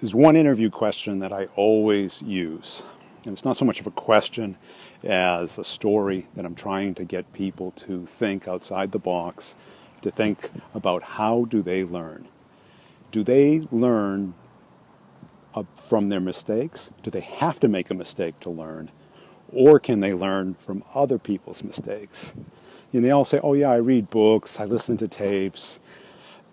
there's one interview question that I always use. And it's not so much of a question as a story that I'm trying to get people to think outside the box, to think about how do they learn. Do they learn from their mistakes? Do they have to make a mistake to learn? Or can they learn from other people's mistakes? And they all say, oh yeah, I read books, I listen to tapes,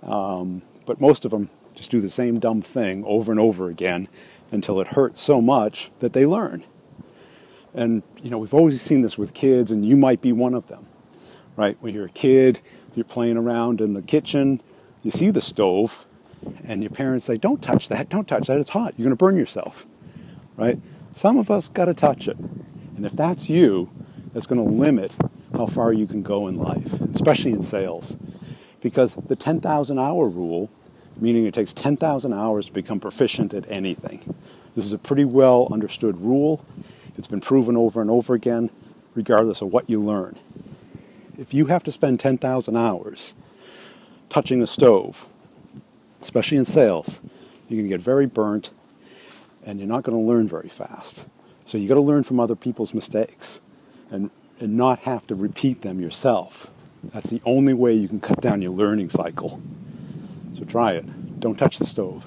um, but most of them just do the same dumb thing over and over again until it hurts so much that they learn. And, you know, we've always seen this with kids, and you might be one of them, right? When you're a kid, you're playing around in the kitchen, you see the stove, and your parents say, Don't touch that, don't touch that, it's hot, you're to burn yourself, right? Some of us got to touch it. And if that's you, that's to limit how far you can go in life, especially in sales. Because the 10,000 hour rule meaning it takes 10,000 hours to become proficient at anything. This is a pretty well understood rule. It's been proven over and over again, regardless of what you learn. If you have to spend 10,000 hours touching a stove, especially in sales, you can get very burnt and you're not going to learn very fast. So you got to learn from other people's mistakes and, and not have to repeat them yourself. That's the only way you can cut down your learning cycle. So try it. Don't touch the stove.